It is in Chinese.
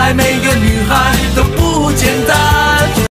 来每个女孩。